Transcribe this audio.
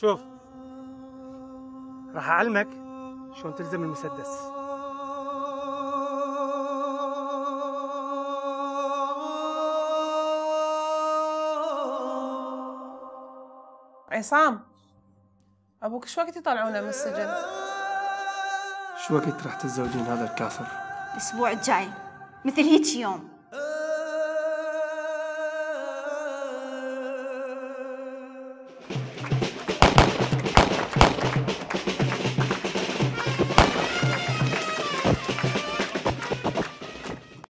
شوف. راح أعلمك شلون تلزم المسدس. عصام أبوك شو وقت يطلعونه من السجن؟ شو وقت راح تتزوجين هذا الكافر؟ الأسبوع الجاي مثل هيك يوم.